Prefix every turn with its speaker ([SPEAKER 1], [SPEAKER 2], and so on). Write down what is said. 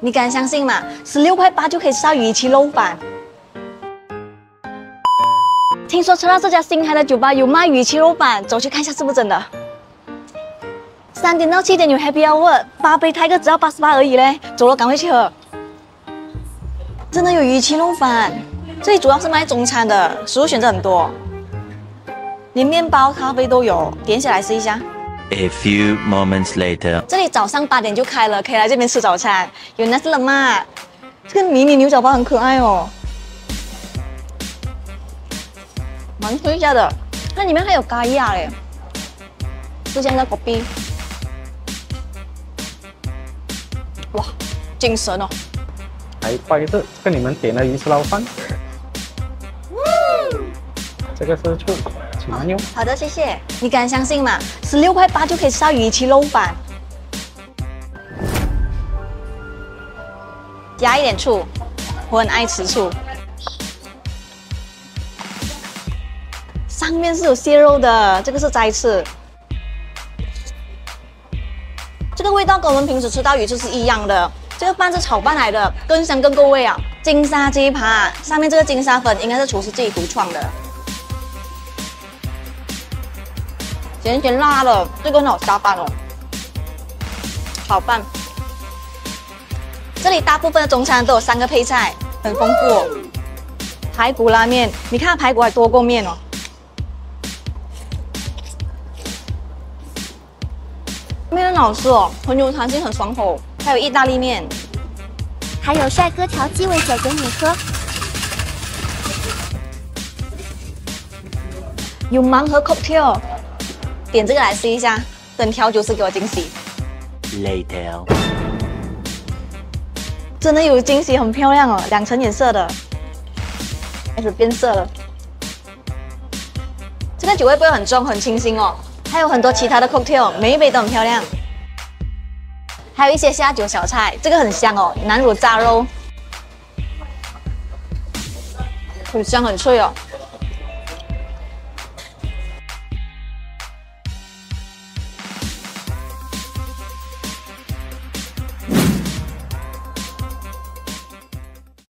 [SPEAKER 1] 你敢相信吗？十六块八就可以吃到鱼翅肉饭。听说吃到这家新开的酒吧有卖鱼翅肉饭，走去看一下是不是真的。三点到七点有 Happy Hour，八杯泰克只要八十八而已嘞，走了赶快去喝。真的有鱼翅肉饭，这里主要是卖中餐的，食物选择很多，连面包、咖啡都有，点起来试一下。
[SPEAKER 2] A few moments later，
[SPEAKER 1] 这里早上八点就开了，可以来这边吃早餐。有那是了吗？这个迷你牛角包很可爱哦，蛮推一下的。它里面还有咖亚嘞，是这样的果币。哇，精神哦！
[SPEAKER 3] 还快的，这个你们点了鱼翅捞饭，这个是醋，
[SPEAKER 1] 好的，谢谢。你敢相信吗？十六块八就可以吃到鱼翅肉饭，加一点醋，我很爱吃醋。上面是有蟹肉的，这个是斋翅，这个味道跟我们平时吃到鱼翅是一样的。这个饭是炒饭来的，更香更够味啊！金沙鸡扒上面这个金沙粉应该是厨师自己独创的，咸咸辣的，这个很好下饭哦。好棒，这里大部分的中餐都有三个配菜，很丰富哦。排骨拉面，你看排骨还多过面哦。面很好吃哦，很有弹性，很爽口。还有意大利面，
[SPEAKER 4] 还有帅哥调鸡尾酒给你喝。
[SPEAKER 1] 有盲盒 cocktail，点这个来试一下。等调酒师给我惊喜。
[SPEAKER 2] later，
[SPEAKER 1] 真的有惊喜，很漂亮哦，两层颜色的，开始变色了。这个酒味不会很重，很清新哦。还有很多其他的 cocktail，每一杯都很漂亮。还有一些下酒小菜，这个很香哦，南乳炸肉，很香很脆哦。